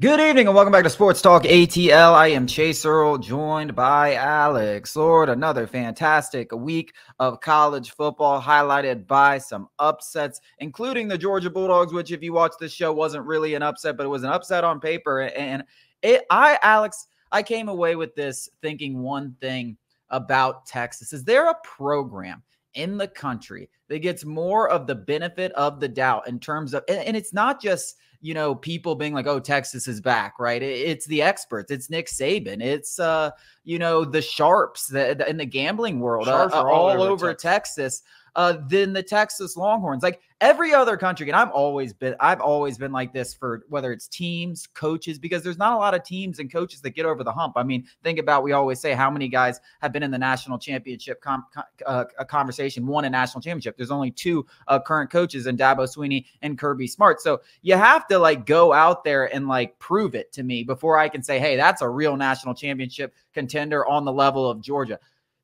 Good evening and welcome back to Sports Talk ATL. I am Chase Earl, joined by Alex Lord. Another fantastic week of college football, highlighted by some upsets, including the Georgia Bulldogs, which, if you watch this show, wasn't really an upset, but it was an upset on paper. And it, I, Alex, I came away with this thinking one thing about Texas: is there a program in the country that gets more of the benefit of the doubt in terms of, and, and it's not just you know, people being like, "Oh, Texas is back," right? It's the experts. It's Nick Saban. It's uh, you know, the sharps that in the gambling world uh, all, all, over Texas. Texas uh, than the Texas Longhorns. Like every other country, and I've always been, I've always been like this for whether it's teams, coaches, because there's not a lot of teams and coaches that get over the hump. I mean, think about we always say how many guys have been in the national championship com- uh, conversation, won a national championship. There's only two uh, current coaches, and Dabo Swinney and Kirby Smart. So you have to like go out there and like prove it to me before I can say, hey, that's a real national championship contender on the level of Georgia.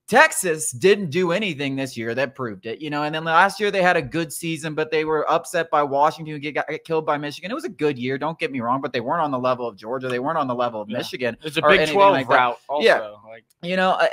Texas didn't do anything this year that proved it, you know. And then last year they had a good season, but they were upset by Washington, get got killed by Michigan. It was a good year, don't get me wrong, but they weren't on the level of Georgia. They weren't on the level of yeah. Michigan. It's a Big Twelve like route, also. Yeah, like you know, uh,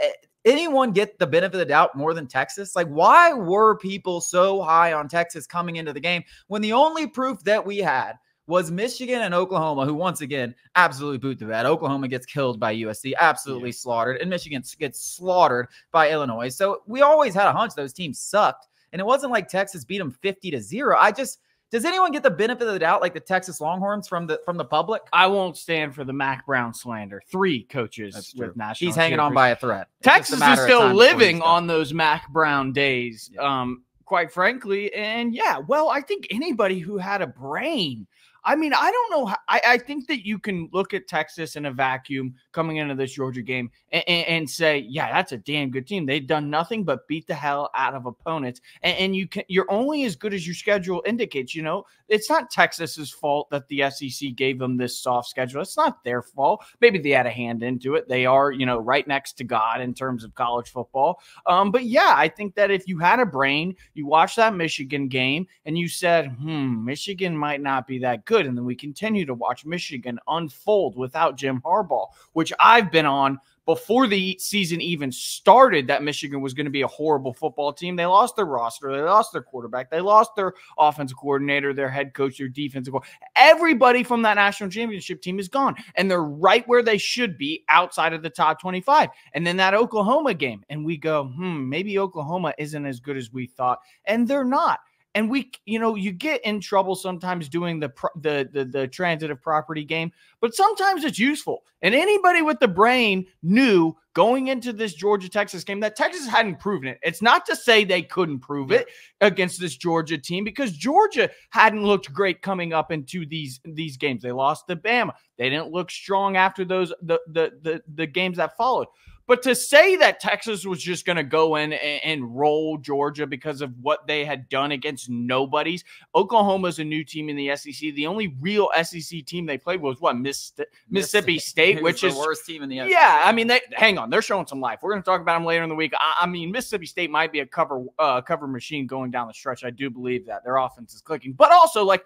anyone get the benefit of the doubt more than Texas? Like, why were people so high on Texas coming into the game when the only proof that we had was Michigan and Oklahoma, who once again absolutely boot the bed. Oklahoma gets killed by USC, absolutely yeah. slaughtered, and Michigan gets slaughtered by Illinois. So we always had a hunch those teams sucked, and it wasn't like Texas beat them fifty to zero. I just does anyone get the benefit of the doubt like the Texas Longhorns from the from the public? I won't stand for the Mack Brown slander. Three coaches with national. He's hanging on by a thread. It's Texas is still living on those Mack Brown days. Yeah. Um, quite frankly, and yeah, well, I think anybody who had a brain I mean, I don't know. How, I, I think that you can look at Texas in a vacuum coming into this Georgia game and, and, and, say, yeah, that's a damn good team. They've done nothing but beat the hell out of opponents, and, and you can you're only as good as your schedule indicates. You know, it's not Texas's fault that the SEC gave them this soft schedule. It's not their fault. Maybe they had a hand into it. They are, you know, right next to God in terms of college football. Um, but yeah, I think that if you had a brain, you watched that Michigan game and you said, hmm, Michigan might not be that good good. And then we continue to watch Michigan unfold without Jim Harbaugh, which I've been on before the season even started that Michigan was going to be a horrible football team. They lost their roster, they lost their quarterback, they lost their offensive coordinator, their head coach, their defensive coordinator. Everybody from that national championship team is gone, and they're right where they should be outside of the top 25. And then that Oklahoma game, and we go, hmm, maybe Oklahoma isn't as good as we thought, and they're not and we you know you get in trouble sometimes doing the, the the the, transitive property game but sometimes it's useful and anybody with the brain knew going into this Georgia Texas game that Texas hadn't proven it. It's not to say they couldn't prove it against this Georgia team because Georgia hadn't looked great coming up into these these games. They lost to Bama. They didn't look strong after those the the the, the games that followed but to say that Texas was just going to go in and, and, roll Georgia because of what they had done against nobodies, Oklahoma's a new team in the SEC. The only real SEC team they played was what Miss, Mississippi State, which is the worst team in the SEC. Yeah, I mean, they hang on, they're showing some life. We're going to talk about them later in the week. I, I mean, Mississippi State might be a cover uh, cover machine going down the stretch. I do believe that their offense is clicking, but also like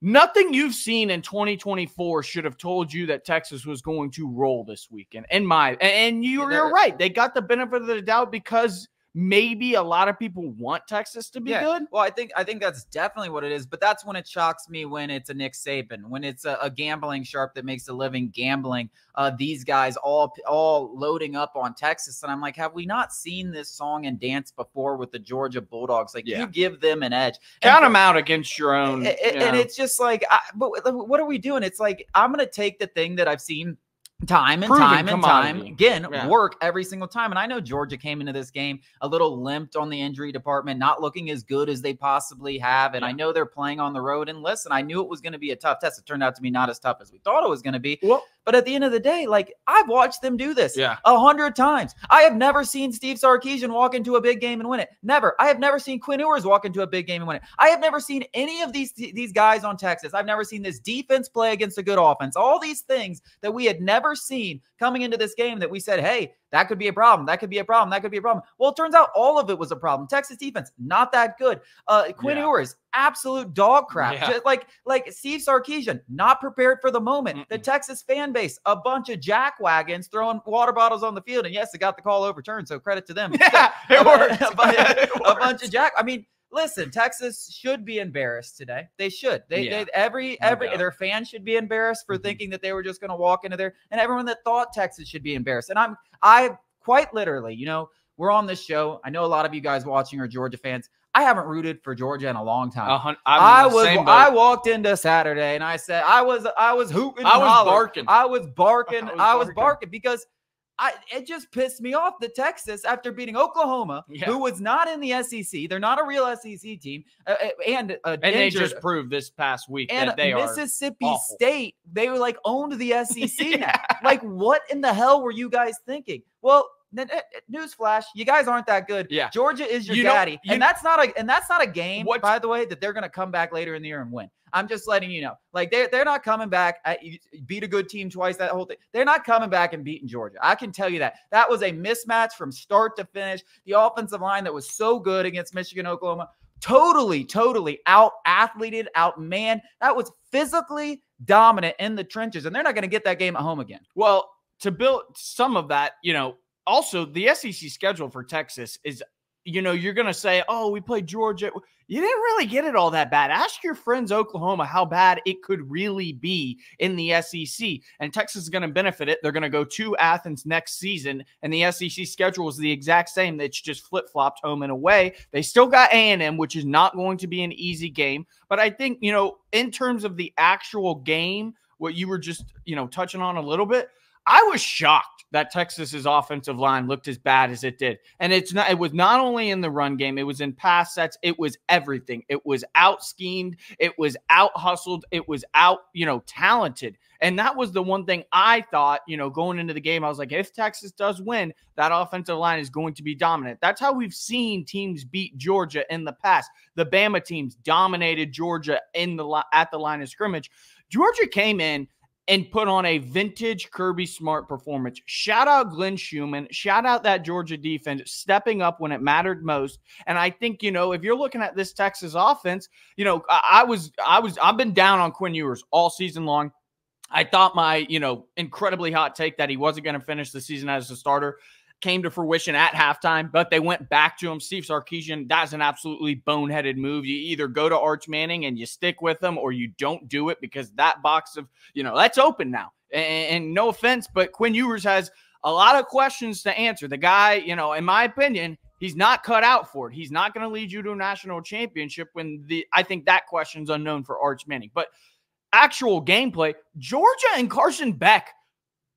Nothing you've seen in 2024 should have told you that Texas was going to roll this weekend. In my and you're, you're right, they got the benefit of the doubt because maybe a lot of people want Texas to be yeah. good. Well, I think I think that's definitely what it is. But that's when it shocks me when it's a Nick Saban, when it's a, a gambling sharp that makes a living gambling. Uh, these guys all all loading up on Texas, and I'm like, have we not seen this song and dance before with the Georgia Bulldogs? Like, yeah. you give them an edge, count and, them out against your own. And, and it's just like, I, but what are we doing? It's like I'm gonna take the thing that I've seen time and time and time again yeah. work every single time and i know georgia came into this game a little limped on the injury department not looking as good as they possibly have and yeah. i know they're playing on the road and listen i knew it was going to be a tough test. It turned out to be not as tough as we thought it was going to be well, but at the end of the day like i've watched them do this yeah. a hundred times. I have never seen steve sarkisian walk into a big game and win it. Never. I have never seen quinn ewers walk into a big game and win it. I have never seen any of these these guys on texas. I've never seen this defense play against a good offense. All these things that we had never never seen coming into this game that we said, hey, that could be a problem. That could be a problem. That could be a problem. Well, it turns out all of it was a problem. Texas defense, not that good. Uh, Quinn yeah. Ewers, absolute dog crap. Yeah. Just like like Steve Sarkisian, not prepared for the moment. Mm-mm. The Texas fan base, a bunch of jack wagons throwing water bottles on the field. And yes, it got the call overturned. So credit to them. Yeah, it worked. a, a, a bunch of jack. I mean, listen, Texas should be embarrassed today. They should. They, yeah, they every every their fans should be embarrassed for mm-hmm. thinking that they were just going to walk into there, and everyone that thought Texas should be embarrassed. And I'm I quite literally, you know, we're on this show. I know a lot of you guys watching are Georgia fans. I haven't rooted for Georgia in a long time. I was I walked into Saturday and I said I was I was hooting. I was barking. I was barking. I was, I was barking because I, it just pissed me off that Texas, after beating Oklahoma, yeah. who was not in the SEC, they're not a real SEC team, uh, and uh, and they just proved this past week and that they are Mississippi State, they were like owned the SEC yeah. now. Like, what in the hell were you guys thinking? Well, newsflash, you guys aren't that good. Yeah, Georgia is your you daddy, you, and that's not a and that's not a game. What, by the way, that they're going to come back later in the year and win. I'm just letting you know. Like they're they're not coming back. At, beat a good team twice. That whole thing. They're not coming back and beating Georgia. I can tell you that. That was a mismatch from start to finish. The offensive line that was so good against Michigan, Oklahoma, totally, totally out athleted, out man. That was physically dominant in the trenches, and they're not going to get that game at home again. Well, to build some of that, you know, also the SEC schedule for Texas is you know, you're going to say, oh, we played Georgia. You didn't really get it all that bad. Ask your friends, Oklahoma, how bad it could really be in the SEC. And Texas is going to benefit it. They're going to go to Athens next season, and the SEC schedule is the exact same. It's just flip flopped home and away. They still got A&M, which is not going to be an easy game. But I think, you know, in terms of the actual game, what you were just, you know, touching on a little bit, I was shocked that Texas's offensive line looked as bad as it did. And it's not it was not only in the run game, it was in pass sets, it was everything. It was out schemed, it was out hustled, it was out, you know, talented. And that was the one thing I thought, you know, going into the game, I was like, if Texas does win, that offensive line is going to be dominant. That's how we've seen teams beat Georgia in the past. The Bama teams dominated Georgia in the at the line of scrimmage. Georgia came in and put on a vintage Kirby Smart performance. Shout out Glenn Schumann. Shout out that Georgia defense stepping up when it mattered most. And I think, you know, if you're looking at this Texas offense, you know, I, I was, I was, I've been down on Quinn Ewers all season long. I thought my, you know, incredibly hot take that he wasn't going to finish the season as a starter came to fruition at halftime, but they went back to him. Steve Sarkisian, that's an absolutely boneheaded move. You either go to Arch Manning and you stick with him or you don't do it because that box of, you know, that's open now. And, and no offense, but Quinn Ewers has a lot of questions to answer. The guy, you know, in my opinion, he's not cut out for it. He's not going to lead you to a national championship when the I think that question's unknown for Arch Manning. But actual gameplay, Georgia and Carson Beck,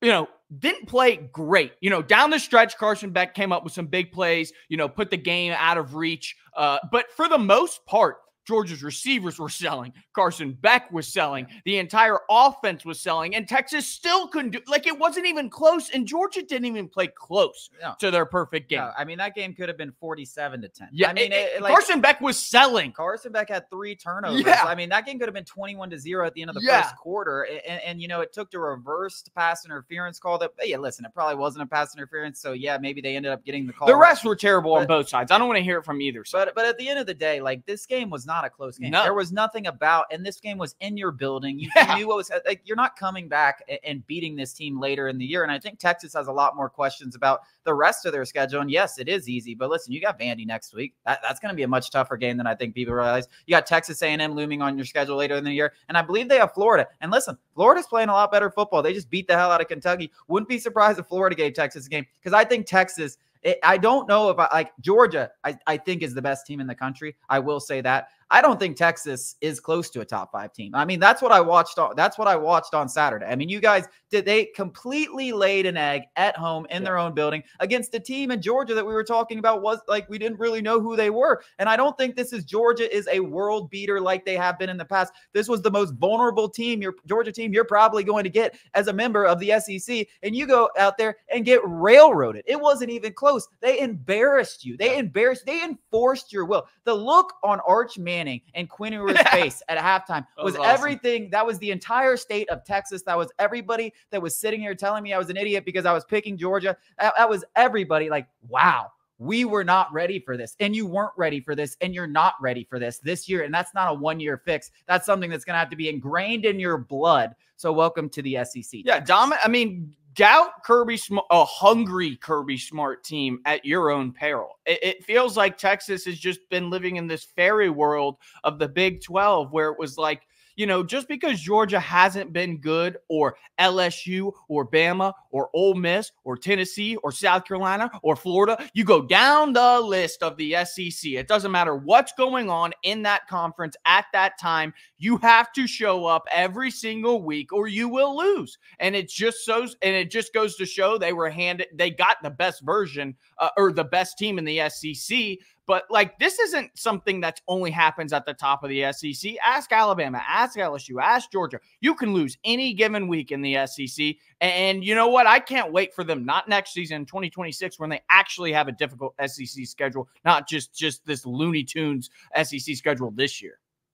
you know, didn't play great. You know, down the stretch, Carson Beck came up with some big plays, you know, put the game out of reach. Uh, but for the most part, Georgia's receivers were selling. Carson Beck was selling. The entire offense was selling. And Texas still couldn't do like it wasn't even close. And Georgia didn't even play close no. to their perfect game. No, I mean, that game could have been 47 to 10. Yeah. I mean, it, it, like, Carson Beck was selling. Carson Beck had three turnovers. Yeah. I mean, that game could have been 21 to 0 at the end of the yeah. first quarter. And, and, you know, it took the reversed pass interference call that, yeah, listen, it probably wasn't a pass interference. So, yeah, maybe they ended up getting the call. The rest were terrible but, on both sides. I don't want to hear it from either side. But, but at the end of the day, like this game was not a close game. No. There was nothing about, and this game was in your building. You, yeah. knew what was like. You're not coming back and beating this team later in the year. And I think Texas has a lot more questions about the rest of their schedule. And yes, it is easy, but listen, you got Vandy next week. That, that's going to be a much tougher game than I think people realize. You got Texas A&M looming on your schedule later in the year, and I believe they have Florida. And listen, Florida's playing a lot better football. They just beat the hell out of Kentucky. Wouldn't be surprised if Florida gave Texas a game because I think Texas. It, I don't know if I like Georgia, I, I think is the best team in the country. I will say that. I don't think Texas is close to a top five team. I mean, that's what I watched. On, that's what I watched on Saturday. I mean, you guys did they completely laid an egg at home in yeah. their own building against a team in Georgia that we were talking about was like we didn't really know who they were. And I don't think this is Georgia is a world beater like they have been in the past. This was the most vulnerable team, your Georgia team, you're probably going to get as a member of the SEC. And you go out there and get railroaded. It wasn't even close. They embarrassed you. They embarrassed, they enforced your will. The look on Arch Manning and Quinn Ewers' face at halftime was, was awesome. everything. That was the entire state of Texas. That was everybody that was sitting here telling me I was an idiot because I was picking Georgia. That, that was everybody like, wow we were not ready for this and you weren't ready for this and you're not ready for this this year and that's not a one year fix that's something that's going to have to be ingrained in your blood so welcome to the sec yeah dom i mean doubt kirby smart a hungry kirby smart team at your own peril. It, it feels like texas has just been living in this fairy world of the big 12 where it was like you know, just because Georgia hasn't been good, or LSU, or Bama, or Ole Miss, or Tennessee, or South Carolina, or Florida, you go down the list of the SEC. It doesn't matter what's going on in that conference at that time. You have to show up every single week, or you will lose. And it just so, and it just goes to show they were handed, they got the best version uh, or the best team in the SEC but like this isn't something that only happens at the top of the SEC. Ask Alabama, ask LSU, ask Georgia. You can lose any given week in the SEC. And you know what? I can't wait for them not next season 2026 when they actually have a difficult SEC schedule, not just just this Looney Tunes SEC schedule this year.